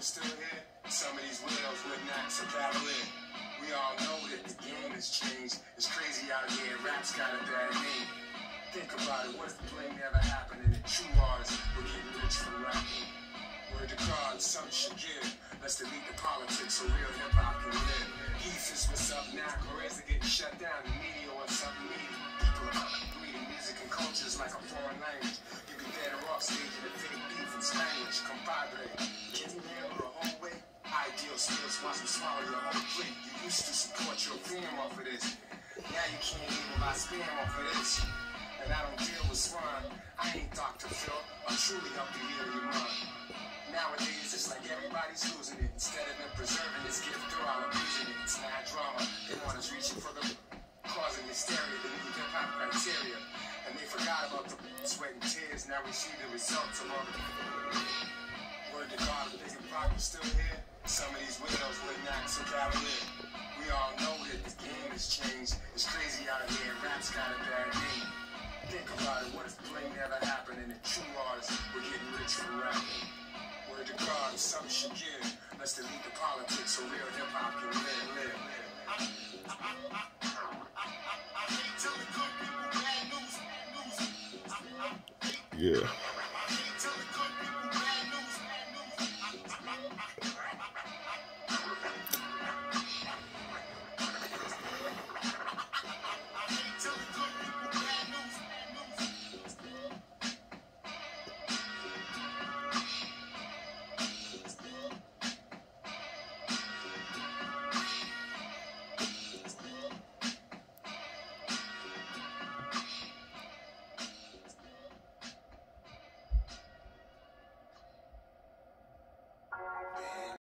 still here, some of these widows wouldn't act so cavalier. We all know that the game has changed. It's crazy out here, rap's got a bad name. Think about it, what if the play never happened and the true artists were getting rich from rapping? Word to God, some should give. Let's delete the politics so real hip hop can live. Heath is what's up now, are getting shut down. The media wants something needed. People are reading music and cultures like a foreign language. You can better off staging a fake beef in Spanish. Compadre, skills, swallow your. You used to support your off of this. Now you can't even buy. And I don't. I ain't Dr. Phil. I truly mind. Nowadays, it's like everybody's losing it. Instead of them preserving this gift, they're all. It's not drama. They want reaching for the causing hysteria, the new hip hop criteria. And they forgot about the sweat and tears. Now we see the results of all the to if Big and Pac was still here, some of these widows wouldn't act so cavalier. We all know that the game has changed. It's crazy out here. Rap's got a bad name. Think about it, what if the play never happened and the true artists were getting rich from rapping? Word to God, some should give. Let's delete the politics so real hip hop can live, live, live. Yeah.